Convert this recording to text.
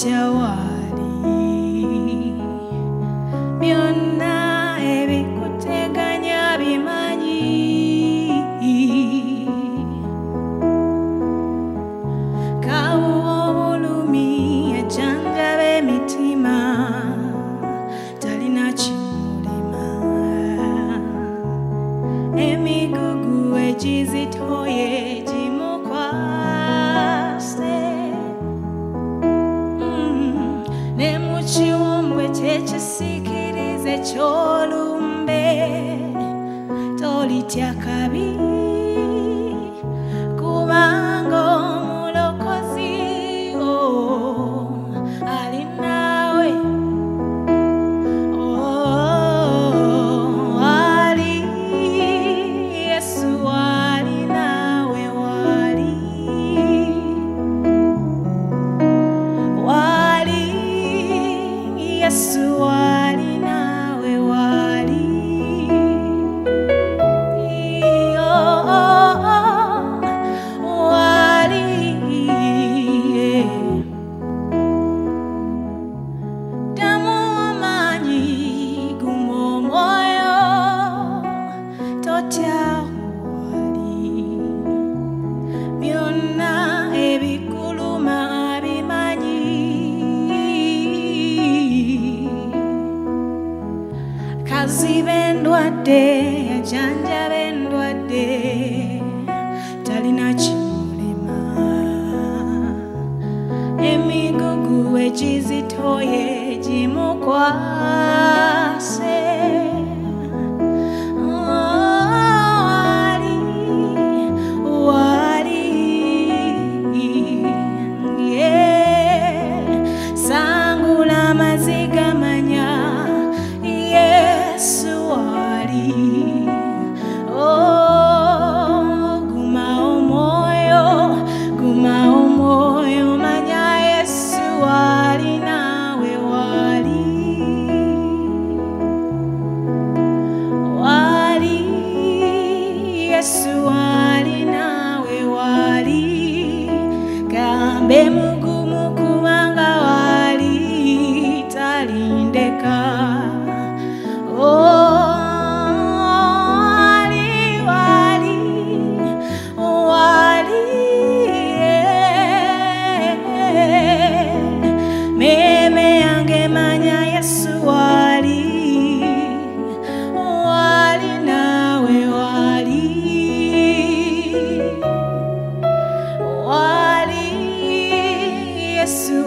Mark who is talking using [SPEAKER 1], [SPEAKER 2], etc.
[SPEAKER 1] gyewali byonna ebikuteganya bimanyi kawuwa obulumi ejanjaba emitima talina kimulima. Emigugu egizitoye ekyekisikirize kyolumbe tolityakabi yes to all. endwadde yajanjaba endwadde talina kimulema. Emigugu egizitooye gimukwase. bem Yesu